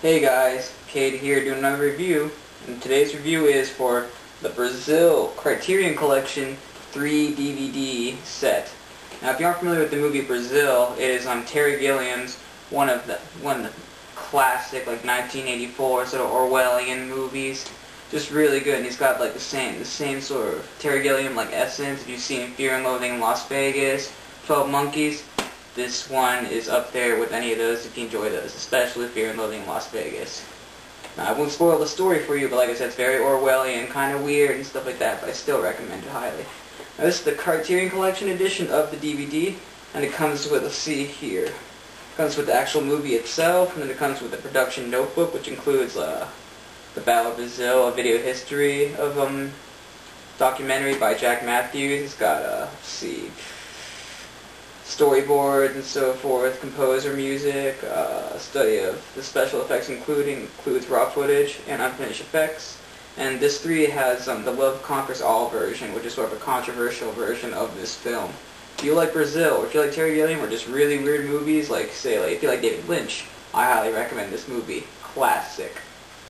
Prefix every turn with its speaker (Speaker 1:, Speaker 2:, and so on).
Speaker 1: Hey guys, Cade here doing another review, and today's review is for the Brazil Criterion Collection 3 DVD set. Now if you aren't familiar with the movie Brazil, it is on Terry Gilliam's one of the one of the classic like 1984 sort of Orwellian movies. Just really good, and he's got like the same the same sort of Terry Gilliam like essence. If you've seen Fear and Loathing in Las Vegas, 12 Monkeys, this one is up there with any of those if you enjoy those, especially and Loathing in Las Vegas. Now, I won't spoil the story for you, but like I said, it's very Orwellian, kind of weird and stuff like that, but I still recommend it highly. Now, this is the Criterion Collection edition of the DVD, and it comes with, let's see here, it comes with the actual movie itself, and then it comes with the production notebook, which includes uh, the Battle of Brazil, a video history of um documentary by Jack Mathews. It's got, uh, let's see, storyboards and so forth, composer music, uh, study of the special effects including includes raw footage and unfinished effects. And this 3 has um, the Love Conquers All version, which is sort of a controversial version of this film. If you like Brazil, or if you like Terry Gilliam, or just really weird movies, like, say, like, if you like David Lynch, I highly recommend this movie. Classic.